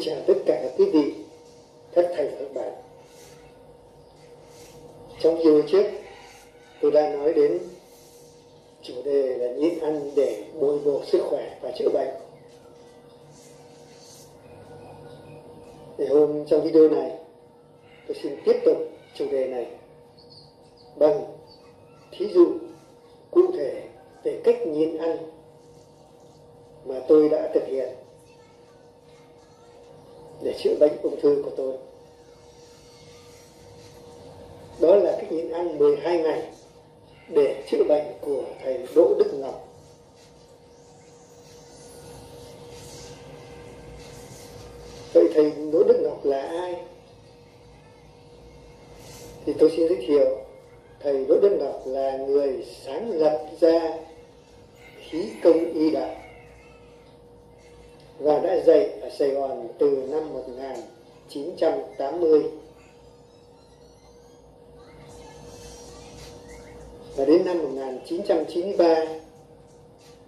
chào tất cả quý vị, các thầy và các bạn. Trong video trước, tôi đã nói đến chủ đề là nhịn ăn để bồi bổ sức khỏe và chữa bệnh. Thì hôm trong video này, tôi xin tiếp tục chủ đề này bằng thí dụ cụ thể về cách nhịn ăn mà tôi đã thực hiện để chữa bệnh ung thư của tôi. Đó là cách nhịn ăn 12 ngày để chữa bệnh của thầy Đỗ Đức Ngọc. Vậy thầy Đỗ Đức Ngọc là ai? Thì tôi xin giới thiệu, thầy Đỗ Đức Ngọc là người sáng lập ra khí công y đạo và đã dạy ở Sài Gòn từ năm 1980 và đến năm 1993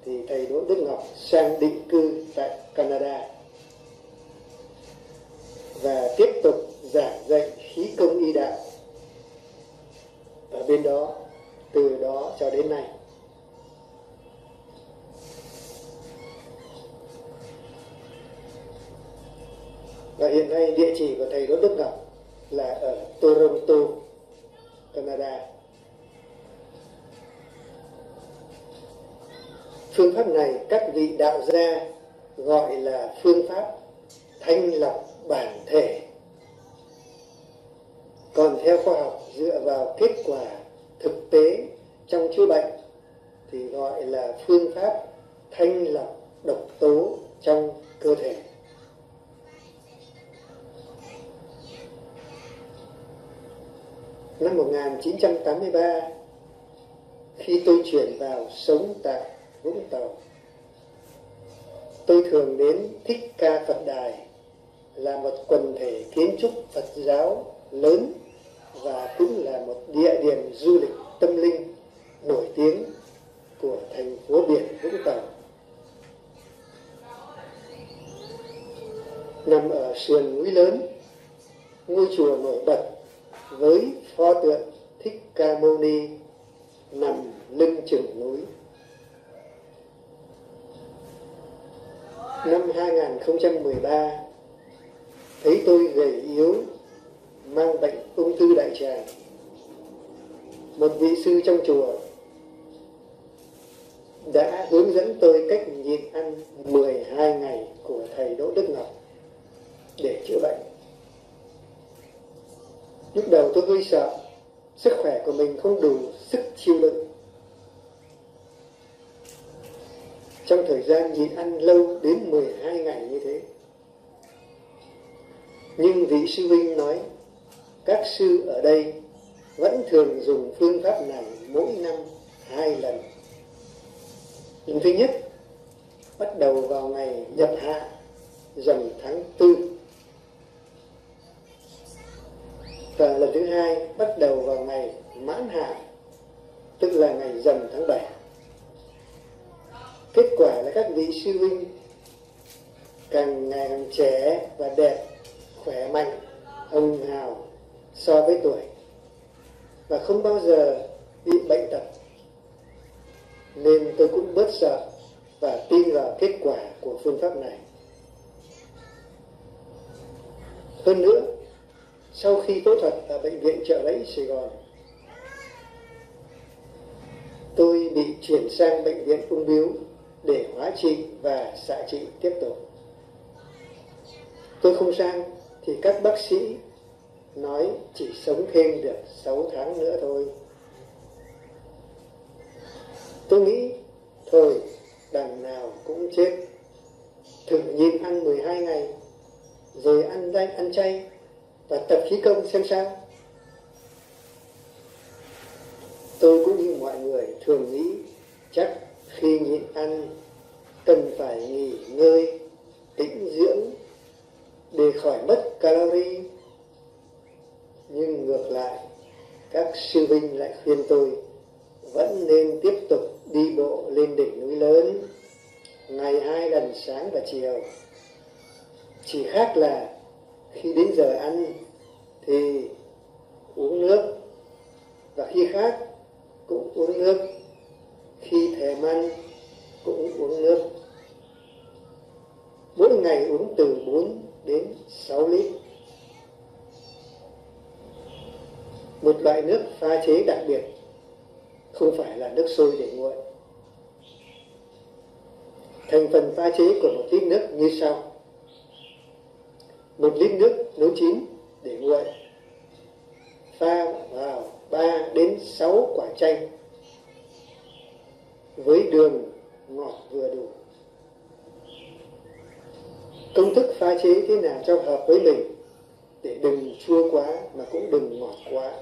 thì thầy Đỗ Đức Ngọc sang định cư tại Canada và tiếp tục giảng dạy khí công y đạo. Ở bên đó, từ đó cho đến nay và hiện nay địa chỉ của thầy Đỗ Đức Ngọc là ở Toronto, Canada. Phương pháp này các vị đạo gia gọi là phương pháp thanh lọc bản thể. Còn theo khoa học dựa vào kết quả thực tế trong chữa bệnh thì gọi là phương pháp thanh lọc độc tố trong cơ thể. Năm 1983 khi tôi chuyển vào sống tại Vũng Tàu tôi thường đến Thích Ca Phật Đài là một quần thể kiến trúc Phật giáo lớn và cũng là một địa điểm du lịch tâm linh nổi tiếng của thành phố biển Vũng Tàu. Nằm ở sườn núi lớn, ngôi chùa nổi bật với pho tượng Thích Ca Mâu Ni nằm lưng chừng núi. Năm 2013, thấy tôi gầy yếu, mang bệnh ung thư đại tràng. Một vị sư trong chùa đã hướng dẫn tôi cách nhịn ăn 12 ngày của thầy Đỗ Đức Ngọc để chữa bệnh. Lúc đầu tôi hơi sợ, Sức khỏe của mình không đủ sức chịu đựng. Trong thời gian nhịn ăn lâu đến 12 ngày như thế. Nhưng vị sư huynh nói, Các sư ở đây vẫn thường dùng phương pháp này mỗi năm hai lần. Lần thứ nhất, Bắt đầu vào ngày nhập hạ dầm tháng tư. Và lần thứ hai bắt đầu vào ngày mãn hạn tức là ngày dầm tháng 7 kết quả là các vị sư huynh càng ngày càng trẻ và đẹp, khỏe mạnh, hồng hào so với tuổi, và không bao giờ bị bệnh tật. Nên tôi cũng bớt sợ và tin vào kết quả của phương pháp này. Hơn nữa sau khi phẫu thuật ở bệnh viện trợ rẫy, Sài Gòn, tôi bị chuyển sang bệnh viện ung biếu để hóa trị và xạ trị tiếp tục. Tôi không sang thì các bác sĩ nói chỉ sống thêm được 6 tháng nữa thôi. Tôi nghĩ, thôi, đằng nào cũng chết. Thử nhịn ăn 12 ngày, rồi ăn chay ăn chay và tập khí công xem sao. Tôi cũng như mọi người thường nghĩ chắc khi nhịn ăn, cần phải nghỉ ngơi, tĩnh dưỡng để khỏi mất calorie. Nhưng ngược lại, các sư huynh lại khuyên tôi vẫn nên tiếp tục đi bộ lên đỉnh núi lớn ngày hai lần sáng và chiều. Chỉ khác là khi đến giờ ăn thì uống nước. Và khi khác cũng uống nước. Khi thèm ăn cũng uống nước. Mỗi ngày uống từ 4 đến 6 lít. Một loại nước pha chế đặc biệt, không phải là nước sôi để nguội. Thành phần pha chế của một lít nước như sau một lít nước nấu chín, để nguội. Pha vào 3 đến 6 quả chanh. Với đường ngọt vừa đủ. Công thức pha chế thế nào cho hợp với mình, để đừng chua quá mà cũng đừng ngọt quá.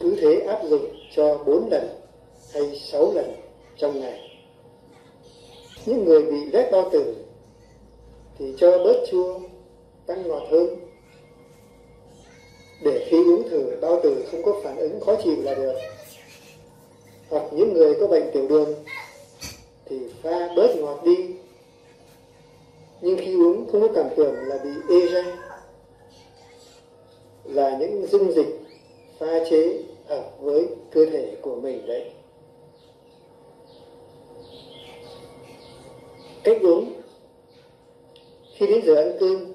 Cứ thế áp dụng cho 4 lần hay 6 lần trong ngày. Những người bị rét bao tử thì cho bớt chua tăng ngọt hơn. Để khi uống thử bao tử không có phản ứng, khó chịu là được. Hoặc những người có bệnh tiểu đường thì pha bớt ngọt đi. Nhưng khi uống không có cảm tưởng là bị ê răng là những dung dịch pha chế hợp với cơ thể của mình đấy. Cách uống khi đến giờ ăn cơm,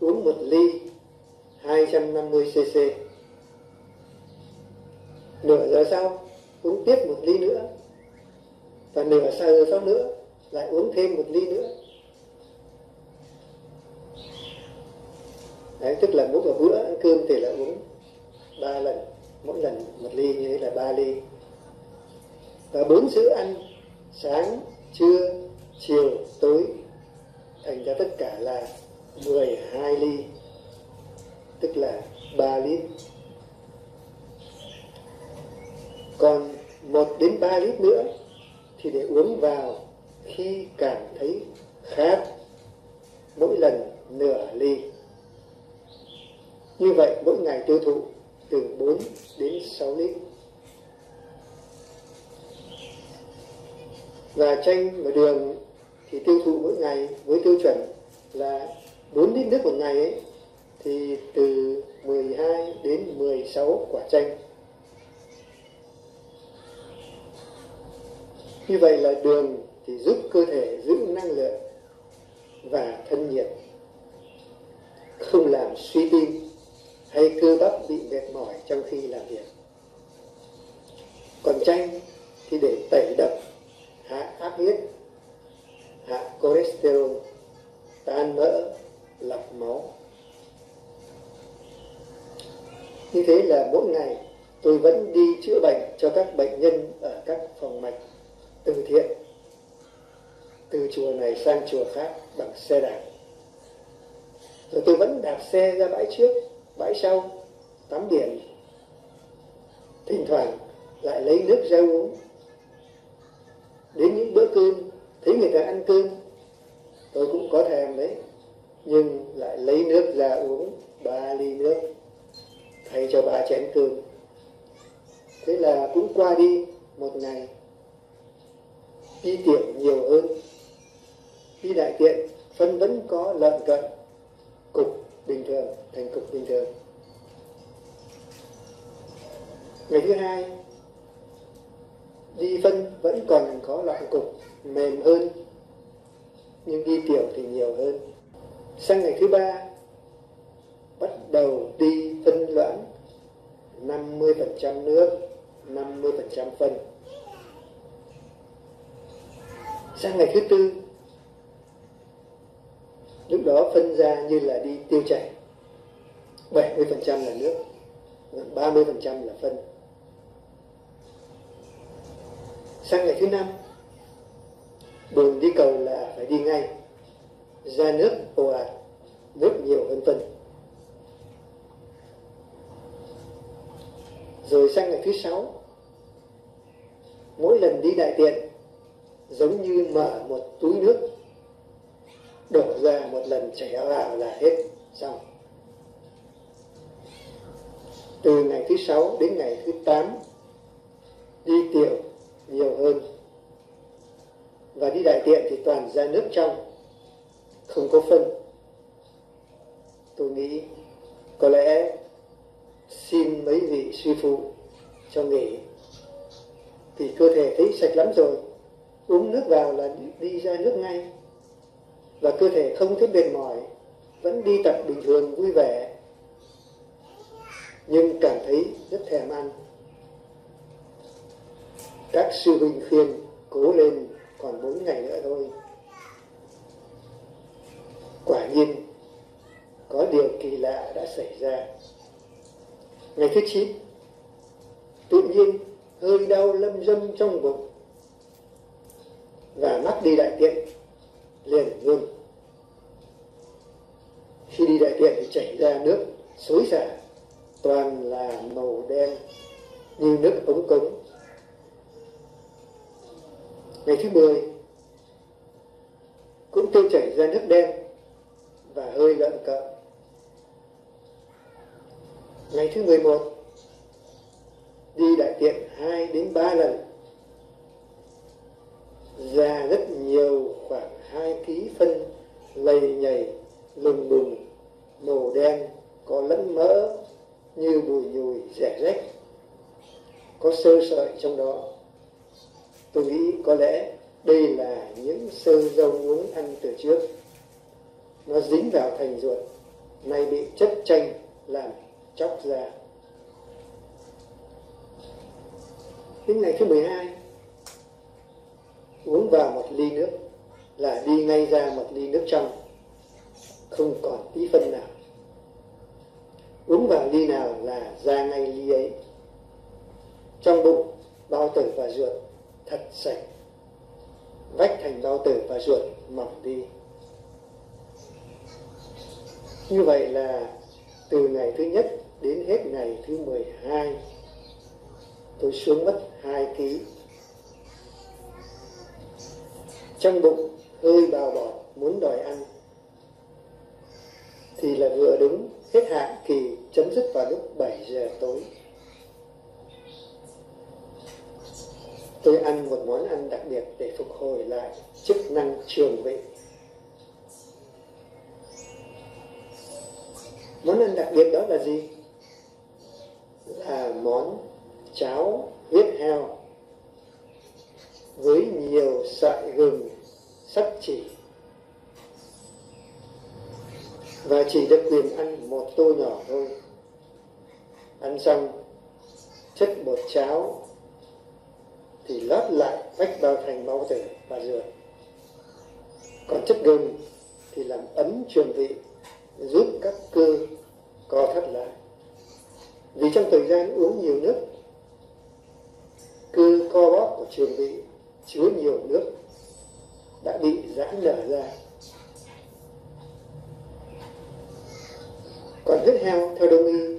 uống một ly 250 cc nửa giờ sau, uống tiếp một ly nữa. Và nửa giờ sau nữa, lại uống thêm một ly nữa. Đấy, tức là mỗi một bữa ăn cơm thì là uống ba lần. Mỗi lần một ly như thế là ba ly. Và bốn bữa ăn sáng, trưa, chiều, tối thành ra tất cả là 12 ly, tức là 3 lít. Còn 1 đến 3 lít nữa thì để uống vào khi cảm thấy khát mỗi lần nửa ly. Như vậy mỗi ngày tiêu thụ từ 4 đến 6 lít. Và chanh và đường thì tiêu thụ mỗi ngày với tiêu chuẩn là 4 lít nước một ngày ấy, thì từ 12 đến 16 quả chanh. Như vậy là đường thì giúp cơ thể giữ năng lượng và thân nhiệt, không làm suy tim hay cơ bắp bị mệt mỏi trong khi làm việc. Còn chanh thì để tẩy độc, hạ áp huyết hạ cholesterol tan mỡ, lọc máu. Như thế là mỗi ngày tôi vẫn đi chữa bệnh cho các bệnh nhân ở các phòng mạch, từ thiện, từ chùa này sang chùa khác bằng xe đạp. Rồi tôi vẫn đạp xe ra bãi trước, bãi sau, tắm biển. Thỉnh thoảng lại lấy nước ra uống. Đến những bữa cơm thấy người ta ăn cơm. Tôi cũng có thèm đấy. Nhưng lại lấy nước ra uống ba ly nước, thay cho ba chén cơm. Thế là cũng qua đi một ngày. Đi tiểu nhiều hơn. Đi đại tiện, phân vẫn có lợn cận. Cục bình thường, thành cục bình thường. Ngày thứ hai, đi phân vẫn còn có loại cục mềm hơn, nhưng đi tiểu thì nhiều hơn. Sang ngày thứ ba, bắt đầu đi phân loãng 50% nước 50% phân. Sang ngày thứ tư, lúc đó phân ra như là đi tiêu chảy 70% là nước gần 30% là phân. Sang ngày thứ năm buồn đi cầu là phải đi ngay. Ra nước, ồ ạt, nước nhiều hơn phân rồi sang ngày thứ sáu, mỗi lần đi đại tiện, giống như mở một túi nước, đổ ra một lần chảy vào là hết, xong. Từ ngày thứ sáu đến ngày thứ tám, đi tiểu nhiều hơn và đi đại tiện thì toàn ra nước trong. Không có phân. Tôi nghĩ có lẽ xin mấy vị sư phụ cho nghỉ. Thì cơ thể thấy sạch lắm rồi. Uống nước vào là đi ra nước ngay. Và cơ thể không thấy mệt mỏi, vẫn đi tập bình thường vui vẻ. Nhưng cảm thấy rất thèm ăn. Các sư huynh khuyên cố lên còn bốn ngày nữa thôi. Quả nhiên, có điều kỳ lạ đã xảy ra. Ngày thứ chín, tự nhiên hơi đau lâm dâm trong bụng. Và mắt đi đại tiện, liền ngưng khi đi đại tiện thì chảy ra nước xối xả, toàn là màu đen như nước ống cống ngày thứ 10 cũng tiêu chảy ra nước đen và hơi lợn cợn. Ngày thứ 11 đi đại tiện 2 đến 3 lần. Ra rất nhiều khoảng 2 ký phân lầy nhầy, lùng bùng, màu đen, có lẫn mỡ như bùi nhùi rẻ rách, có sơ sợi trong đó tôi nghĩ có lẽ đây là những sơ rau uống ăn từ trước. Nó dính vào thành ruột, nay bị chất chanh làm chóc ra. Đến ngày thứ 12 uống vào một ly nước là đi ngay ra một ly nước trong, không còn tí phân nào. Uống vào ly nào là ra ngay ly ấy. Trong bụng, bao tử và ruột thật sạch, vách thành bao tử và ruột mỏng đi. Như vậy là từ ngày thứ nhất đến hết ngày thứ 12 tôi xuống mất 2 ký. Trong bụng hơi bào bọt muốn đòi ăn, thì là vừa đúng hết hạn kỳ chấm dứt vào lúc 7 giờ tối. Tôi ăn một món ăn đặc biệt để phục hồi lại chức năng trường vị. Món ăn đặc biệt đó là gì? Là món cháo huyết heo với nhiều sợi gừng sắc chỉ. Và chỉ được quyền ăn một tô nhỏ thôi. Ăn xong, chất bột cháo thì lót lại vách bao thành bao tử và ruột còn chất gừng thì làm ấm truyền vị, giúp các cơ co thắt lại. Vì trong thời gian uống nhiều nước, cơ co bóp của trường vị chứa nhiều nước đã bị giãn nở ra. Còn huyết heo, theo đông y,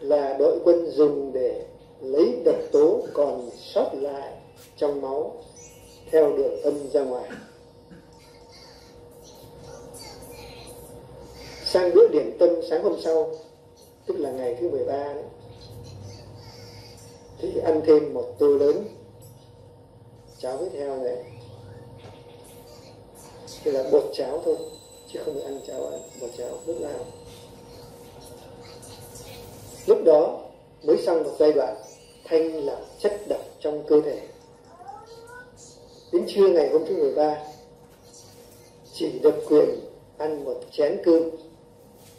là đội quân dùng để lấy độc tố còn sót lại trong máu theo đường âm ra ngoài. Sang bữa điểm tâm sáng hôm sau, tức là ngày thứ 13 đấy thì ăn thêm một tô lớn cháo với theo này thì là bột cháo thôi, chứ không ăn cháo, ăn bột cháo lúc nào lúc đó mới sang một giai đoạn thanh là chất độc trong cơ thể. Đến trưa ngày hôm thứ 13 chỉ được quyền ăn một chén cơm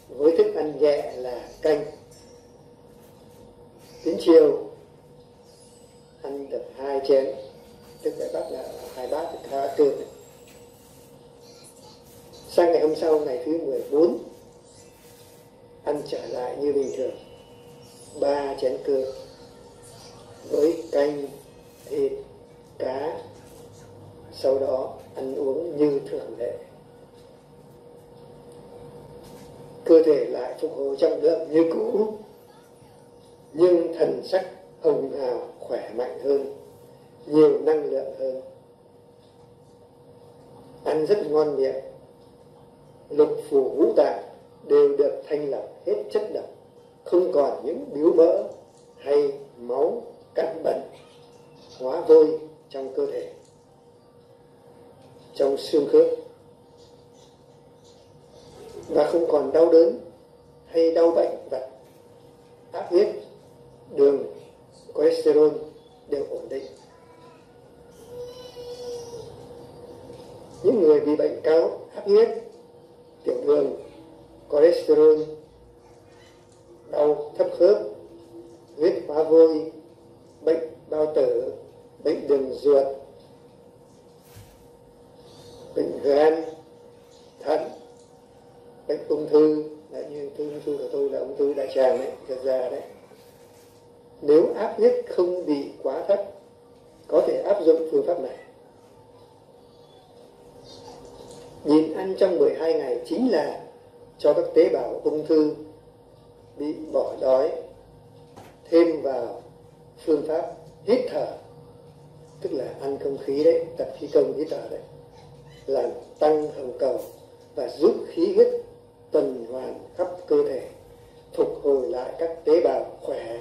với thức ăn nhẹ là canh. Đến chiều, ăn được hai chén. Tức là bác là hai bát được hai cơm. Sang ngày hôm sau, ngày thứ 14 ăn trở lại như bình thường. Ba chén cơm với canh, thịt, cá, sau đó ăn uống như thường lệ. Cơ thể lại phục hồi trọng lượng như cũ, nhưng thần sắc hồng hào, khỏe mạnh hơn, nhiều năng lượng hơn. Ăn rất ngon miệng, lục phủ ngũ tạng đều được thanh lọc hết chất độc, không còn những biếu mỡ. Thấp khớp huyết phá vôi bệnh bao tử bệnh đường ruột bệnh gan thận bệnh ung thư đấy, như ung thư của tôi là ung thư đại tràng đấy thật ra đấy nếu áp huyết không bị quá thấp có thể áp dụng phương pháp này nhìn ăn trong 12 ngày chính là cho các tế bào ung thư bị bỏ đói thêm vào phương pháp hít thở. Tức là ăn không khí đấy, tập khí công hít thở đấy. Làm tăng hồng cầu và giúp khí huyết tuần hoàn khắp cơ thể, phục hồi lại các tế bào khỏe.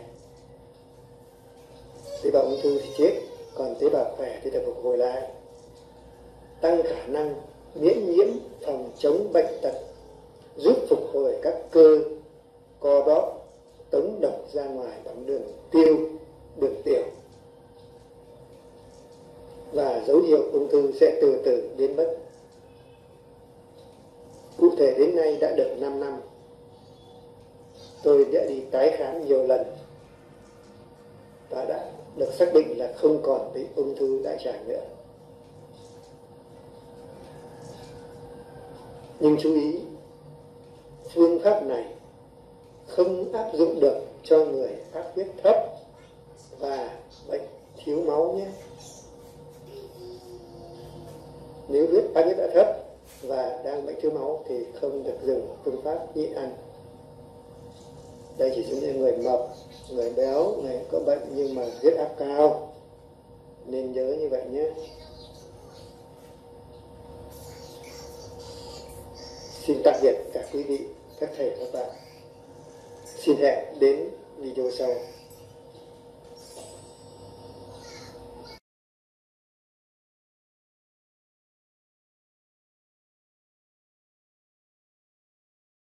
Tế bào ung thư thì chết, còn tế bào khỏe thì được phục hồi lại. Tăng khả năng miễn nhiễm, phòng chống bệnh tật, giúp phục hồi các cơ, co bóp, tống độc ra ngoài bằng đường tiêu đường tiểu. Và dấu hiệu ung thư sẽ từ từ biến mất. Cụ thể đến nay đã được 5 năm. Tôi đã đi tái khám nhiều lần. Và đã được xác định là không còn bị ung thư đại tràng nữa. Nhưng chú ý, phương pháp này không áp dụng được cho người áp huyết thấp và bệnh thiếu máu nhé. Nếu huyết áp huyết đã thấp và đang bệnh thiếu máu thì không được dùng phương pháp nhịn ăn. Đây chỉ cho như người mập, người béo, người có bệnh nhưng mà huyết áp cao, nên nhớ như vậy nhé. Xin tạm biệt cả quý vị, các thầy, các bạn. Xin hẹn đến video sau.